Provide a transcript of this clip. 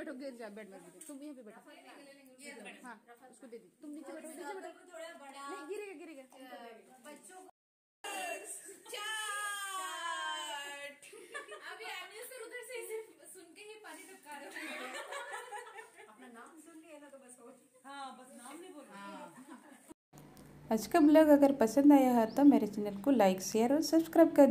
बैठो गिर जा बेड में तुम यहाँ पे बैठो। हाँ उसको दे दी। तुम नीचे बैठो नीचे बैठो। नहीं गिरेगा गिरेगा। बच्चों अपना नाम सुन लिया तो बस हो हाँ बस नाम नहीं बोल हाँ। आज का ब्लॉग अगर पसंद आया है तो मेरे चैनल को लाइक शेयर और सब्सक्राइब कर